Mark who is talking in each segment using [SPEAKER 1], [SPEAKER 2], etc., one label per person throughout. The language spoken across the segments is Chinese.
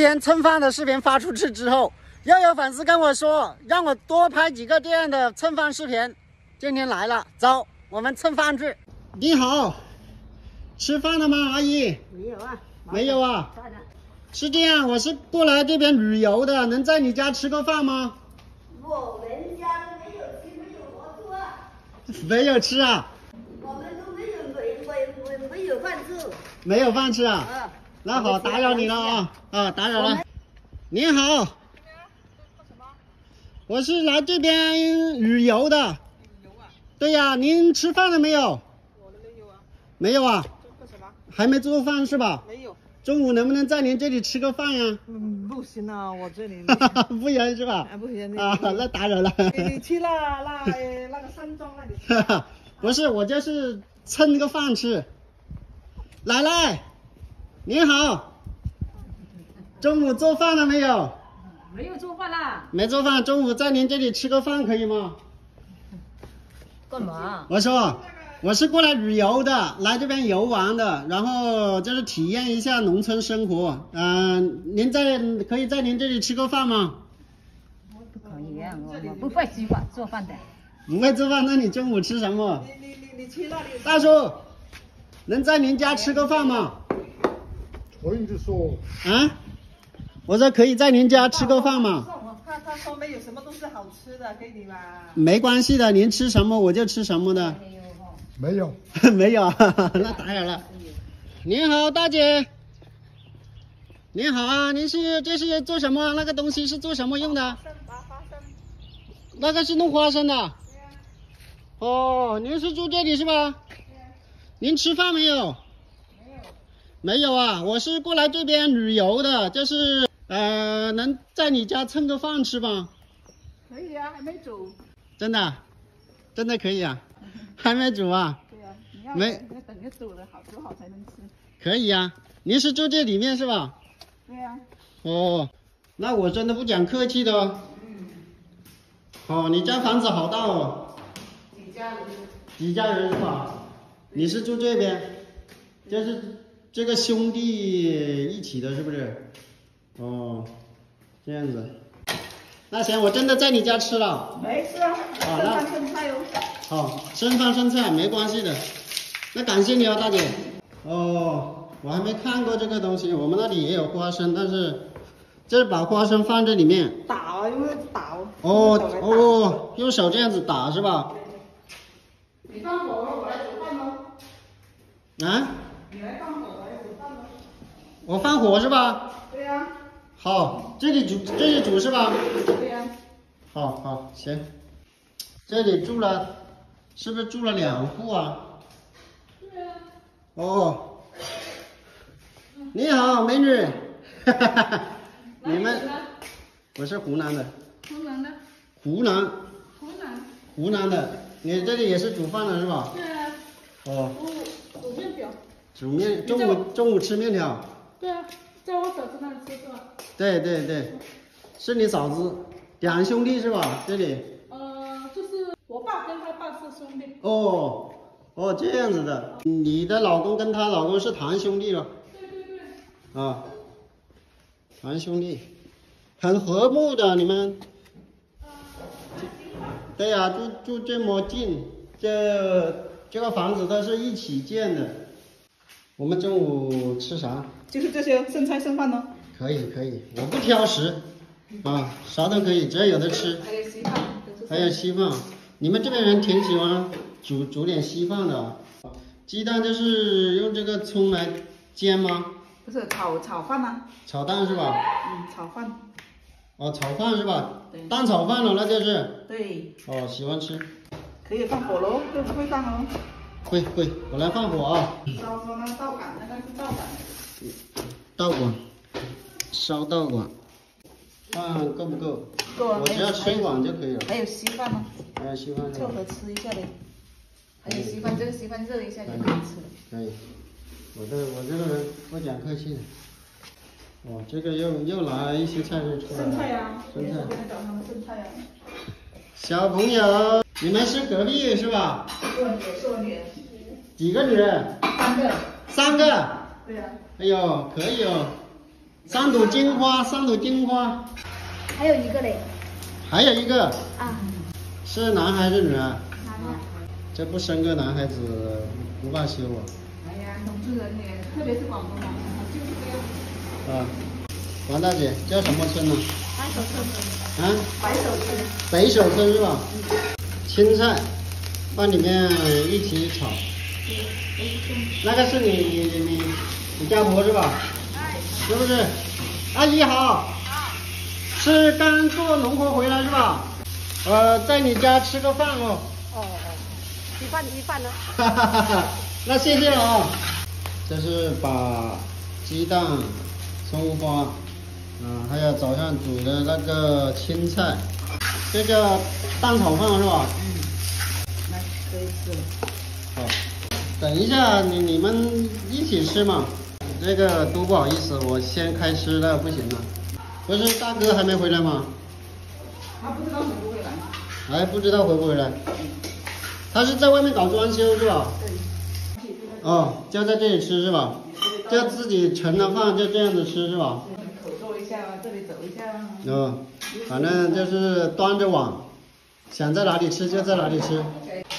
[SPEAKER 1] 天蹭饭的视频发出去之后，又有粉丝跟我说，让我多拍几个这样的蹭饭视频。今天来了，走，我们蹭饭去。你好，吃饭了吗，阿姨？
[SPEAKER 2] 没有啊，
[SPEAKER 1] 没有啊。是这样，我是过来这边旅游的，能在你家吃个饭吗？
[SPEAKER 2] 我们家都没有吃，没有活做啊，
[SPEAKER 1] 没有吃啊，
[SPEAKER 2] 我们都没有没没没没有饭吃。
[SPEAKER 1] 没有饭吃啊。
[SPEAKER 2] 啊，
[SPEAKER 1] 那好，打扰你了啊啊，打扰了。您好，我是来这边旅游的。对呀，您吃饭了没有？
[SPEAKER 3] 我都没有啊，
[SPEAKER 1] 没有啊，
[SPEAKER 3] 做做什么？
[SPEAKER 1] 还没做饭是吧？
[SPEAKER 3] 没有。
[SPEAKER 1] 中午能不能在您这里吃个饭呀？
[SPEAKER 3] 嗯，不行啊，我这里
[SPEAKER 1] 不行是吧？
[SPEAKER 3] 啊不行，
[SPEAKER 1] 啊，那打扰了。
[SPEAKER 3] 你你去那那呃那个山庄那里。
[SPEAKER 1] 不是，我就是蹭个饭吃。奶奶，您好，中午做饭了没有？
[SPEAKER 4] 没有做饭啦？
[SPEAKER 1] 没做饭，中午在您这里吃个饭可以吗？
[SPEAKER 4] 干嘛？
[SPEAKER 1] 我说，我是过来旅游的，来这边游玩的，然后就是体验一下农村生活。嗯、您在可以在您这里吃个饭吗？
[SPEAKER 4] 不可以啊，我我不会做饭做饭的。
[SPEAKER 1] 不会做饭，那你中午吃什么？
[SPEAKER 3] 你你你你去那里。
[SPEAKER 1] 大叔，能在您家吃个饭吗？
[SPEAKER 5] 可以就说，
[SPEAKER 1] 啊？我说可以在您家吃个饭
[SPEAKER 3] 嘛？他他说没有什么东西好吃的给你嘛。
[SPEAKER 1] 没关系的，您吃什么我就吃什么的。
[SPEAKER 5] 没有，
[SPEAKER 1] 没有，那打扰了。您好，大姐。您好啊，您是这是做什么？那个东西是做什么用的？那个是弄花生的。哦，您是住这里是吧？您吃饭没有？没有啊，我是过来这边旅游的，就是呃，能在你家蹭个饭吃吗？
[SPEAKER 3] 可以啊，还没煮。
[SPEAKER 1] 真的，真的可以啊，还没煮啊？
[SPEAKER 3] 对啊，你要
[SPEAKER 1] 没
[SPEAKER 3] 要等着煮了好煮好才能吃。
[SPEAKER 1] 可以啊，您是住这里面是吧？
[SPEAKER 3] 对啊。
[SPEAKER 1] 哦，那我真的不讲客气的哦。哦，你家房子好大哦。
[SPEAKER 3] 几家人？
[SPEAKER 1] 几家人是吧？你是住这边，就是这个兄弟一起的，是不是？哦，这样子。那行，我真的在你家吃了。
[SPEAKER 3] 没事啊，
[SPEAKER 1] 那
[SPEAKER 3] 剩饭剩菜哦。
[SPEAKER 1] 好，剩饭剩菜没关系的。那感谢你啊，大姐。哦，我还没看过这个东西，我们那里也有花生，但是就是把花生放这里面。
[SPEAKER 3] 打，因为打。
[SPEAKER 1] 哦
[SPEAKER 3] 打。
[SPEAKER 1] 哦，用手这样子打是吧？
[SPEAKER 3] 你放火了，我来煮饭喽。
[SPEAKER 1] 啊，
[SPEAKER 3] 你来放火，我来煮饭喽。
[SPEAKER 1] 我放火是吧？
[SPEAKER 3] 对呀、
[SPEAKER 1] 好，这里煮这里煮是吧？
[SPEAKER 3] 对呀、
[SPEAKER 1] 好好行，这里住了，是不是住了两户啊？
[SPEAKER 3] 对呀、
[SPEAKER 1] 哦，你好，美女，哈哈哈哈，你们我是湖南的，
[SPEAKER 3] 湖南的，
[SPEAKER 1] 湖南
[SPEAKER 3] 湖南。
[SPEAKER 1] 湖南的，你这里也是煮饭的是吧？
[SPEAKER 3] 对啊，
[SPEAKER 1] 哦，
[SPEAKER 3] 煮煮面条。
[SPEAKER 1] 煮面，中午中午吃面条。
[SPEAKER 3] 对啊，在我嫂子那里吃是吧？
[SPEAKER 1] 对对对，是你嫂子，两兄弟是吧？这里。
[SPEAKER 3] 呃，就是我爸跟他爸是兄弟。
[SPEAKER 1] 哦哦，这样子的，你的老公跟他老公是堂兄弟了。
[SPEAKER 3] 对对对。
[SPEAKER 1] 啊，堂兄弟，很和睦的你们。对呀、住住这么近，这这个房子都是一起建的。我们中午吃啥？
[SPEAKER 3] 就是这些剩菜剩饭呢。
[SPEAKER 1] 可以可以，我不挑食，啊，啥都可以，只要有的吃。
[SPEAKER 3] 还有稀饭，
[SPEAKER 1] 还有稀饭，你们这边人挺喜欢煮煮点稀饭的。鸡蛋就是用这个葱来煎吗？
[SPEAKER 3] 不是炒炒饭呐、
[SPEAKER 1] 炒蛋是吧？
[SPEAKER 3] 嗯，炒饭。
[SPEAKER 1] 哦，炒饭是吧
[SPEAKER 3] 对？
[SPEAKER 1] 蛋炒饭了，那就是。
[SPEAKER 3] 对，
[SPEAKER 1] 哦，喜欢吃。
[SPEAKER 3] 可以放火喽，就不会放哦。
[SPEAKER 1] 会会，我来放火啊！
[SPEAKER 3] 烧烧那个稻杆，那个是稻杆。
[SPEAKER 1] 稻管，烧稻管，饭够不够？
[SPEAKER 3] 够啊
[SPEAKER 1] 我只要吃一碗就可以了。
[SPEAKER 3] 还有稀饭吗？
[SPEAKER 1] 还有稀饭？
[SPEAKER 3] 凑合吃一下呗。还有稀饭，这个稀饭热一下就可以吃了。
[SPEAKER 1] 可以。我这我这个人不讲客气的。哦，这个又又拿一些菜就出来了。
[SPEAKER 3] 剩菜呀，
[SPEAKER 1] 剩菜
[SPEAKER 3] 找他们剩菜呀。
[SPEAKER 1] 小朋友，你们是隔壁是吧？
[SPEAKER 3] 是我女儿，是我女儿。
[SPEAKER 1] 几个女儿？
[SPEAKER 3] 三个。
[SPEAKER 1] 三个。
[SPEAKER 3] 对呀、
[SPEAKER 1] 哎呦，可以哦。三朵金花，三朵金花，
[SPEAKER 2] 还有一个嘞，
[SPEAKER 1] 还有一个
[SPEAKER 2] 啊，
[SPEAKER 1] 是男孩是女儿？
[SPEAKER 2] 男的，
[SPEAKER 1] 这不生个男孩子不罢休啊！
[SPEAKER 3] 哎呀，农村人呢，特别是广东人，就是这样。
[SPEAKER 1] 啊，王大姐叫什么村呢？
[SPEAKER 2] 白手村，
[SPEAKER 1] 啊，
[SPEAKER 2] 白手村，
[SPEAKER 1] 白手村是吧？青菜放里面一起炒。那个是你你你你你家婆是吧？是不是？阿姨好。是刚做农活回来是吧？呃，在你家吃个饭哦。
[SPEAKER 2] 哦哦，一饭一饭呢，
[SPEAKER 1] 哈哈哈哈，那谢谢了啊。这是把鸡蛋、葱花，啊，还有早上煮的那个青菜，这个蛋炒饭是吧？
[SPEAKER 3] 嗯，来可以吃了。
[SPEAKER 1] 好，等一下你你们一起吃嘛。这个都不好意思，我先开吃了，不行了。不是大哥还没回来吗？
[SPEAKER 3] 他不知道回不回来。
[SPEAKER 1] 还不知道回不回来。他是在外面搞装修是吧？哦，就在这里吃是吧？就自己盛了饭就这样子吃是吧？
[SPEAKER 3] 口坐一下，这里走一下。
[SPEAKER 1] 嗯，反正就是端着碗，想在哪里吃就在哪里吃。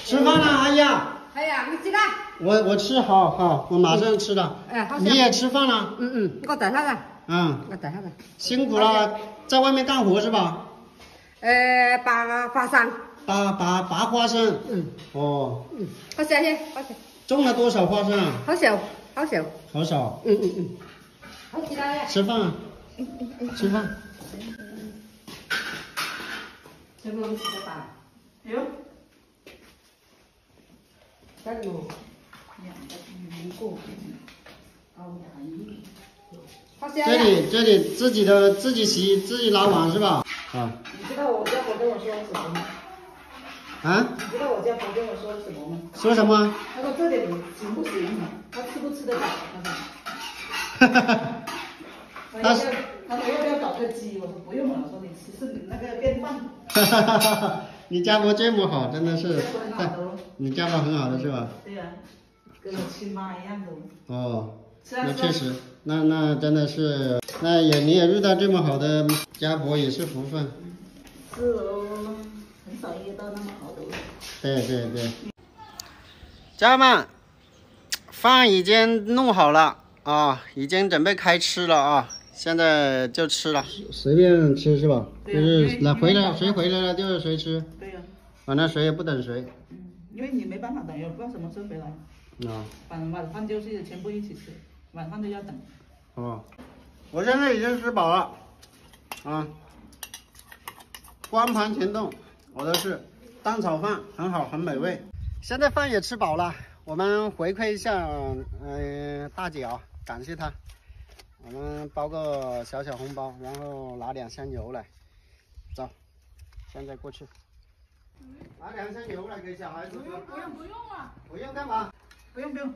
[SPEAKER 1] 吃饭了，阿姨啊。
[SPEAKER 4] 哎呀，你起来。
[SPEAKER 1] 我我吃好好，我马上吃了。
[SPEAKER 4] 哎好
[SPEAKER 1] 你也吃饭了？
[SPEAKER 4] 嗯嗯，你给我等下子，
[SPEAKER 1] 嗯，
[SPEAKER 4] 我等下子。
[SPEAKER 1] 辛苦了，在外面干活是吧？
[SPEAKER 4] 呃，拔花生，
[SPEAKER 1] 拔拔拔花生。
[SPEAKER 4] 嗯
[SPEAKER 1] 哦，
[SPEAKER 4] 嗯，好小些，好小，
[SPEAKER 1] 种了多少花生啊？
[SPEAKER 4] 好小，好小。
[SPEAKER 1] 好少。
[SPEAKER 4] 嗯嗯嗯。好起来。
[SPEAKER 1] 吃饭啊，吃饭。
[SPEAKER 4] 这个我们吃的吧？
[SPEAKER 3] 哎呦，
[SPEAKER 4] 这个哦。
[SPEAKER 3] 两个一个，高雅一。
[SPEAKER 4] 好小
[SPEAKER 1] 这里这里自己的自己洗自己拿碗是吧？啊
[SPEAKER 3] 你知道我家婆跟我说什么吗？
[SPEAKER 1] 啊，
[SPEAKER 3] 你知道我家婆跟我说什么吗？
[SPEAKER 1] 说什么？
[SPEAKER 3] 他说这点行不行？他吃不吃得了？
[SPEAKER 1] 哈哈哈。
[SPEAKER 3] 他说，他说要不要搞个鸡？我说不用了，我说你吃是你那个便饭。
[SPEAKER 1] 哈哈哈哈哈！你家婆这么好，真的是你家婆很好的是吧？
[SPEAKER 3] 对呀、跟我亲妈一样的。
[SPEAKER 1] 哦，那确实，那那真的是，那也你也遇到这么好的家婆也是福分。
[SPEAKER 3] 是哦，很少遇到那么好的。
[SPEAKER 1] 对对对。家人们，饭已经弄好了啊，已经准备开吃了啊，现在就吃了。随便吃是吧？就是来回来谁回来了就是谁吃，
[SPEAKER 3] 对呀、
[SPEAKER 1] 反正谁也不等谁。
[SPEAKER 3] 嗯，因为你没办法等，也不知道什么时候回来。
[SPEAKER 1] 啊。
[SPEAKER 3] 晚晚饭就是全部一起吃，晚饭都要等。
[SPEAKER 1] 哦，我现在已经吃饱了，啊，光盘行动，我都是蛋炒饭，很好，很美味。现在饭也吃饱了，我们回馈一下，呃，大姐啊，感谢她，我们包个小小红包，然后拿两箱油来，走，现在过去，拿两箱油来给小孩子喝。
[SPEAKER 3] 不用不用了，
[SPEAKER 1] 不用干嘛？
[SPEAKER 3] 不用不用，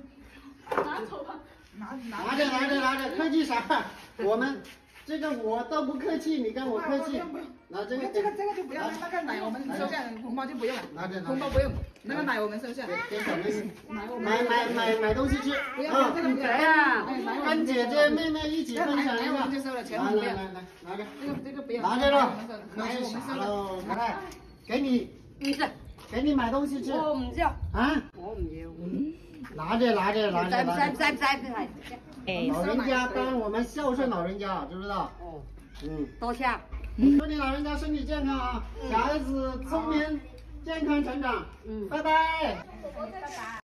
[SPEAKER 3] 拿走吧，拿拿
[SPEAKER 1] 拿着拿着拿着，客气啥？我们这个我都不客气，你跟我客气。拿这个
[SPEAKER 3] 这个这个就不要了，那个奶我们收下，红包就不用了，
[SPEAKER 1] 拿着
[SPEAKER 3] 红包不用，那个奶我们收下。
[SPEAKER 1] 给小妹买买买买东西吃
[SPEAKER 3] 不要
[SPEAKER 1] 啊
[SPEAKER 3] 这！个不要，
[SPEAKER 1] 跟姐姐妹妹一起分享一下。
[SPEAKER 3] 们就收了，钱
[SPEAKER 1] 来来来来，拿着，
[SPEAKER 3] 这个这个不要，
[SPEAKER 1] 拿着了，
[SPEAKER 3] 奶
[SPEAKER 1] 客气
[SPEAKER 3] 我们收了。
[SPEAKER 1] 来，给你给你买东西吃
[SPEAKER 4] 我唔要，
[SPEAKER 1] 啊！
[SPEAKER 4] 我唔要。
[SPEAKER 1] 拿着拿着拿着拿着。
[SPEAKER 4] 唔使唔使唔使唔使。誒，
[SPEAKER 1] 老人家当我们孝顺老人家，知不知道？
[SPEAKER 4] 哦，
[SPEAKER 1] 嗯。
[SPEAKER 4] 多謝。
[SPEAKER 1] 祝你老人家身体健康啊，小孩子聪明健康成长。
[SPEAKER 4] 嗯
[SPEAKER 1] 拜拜。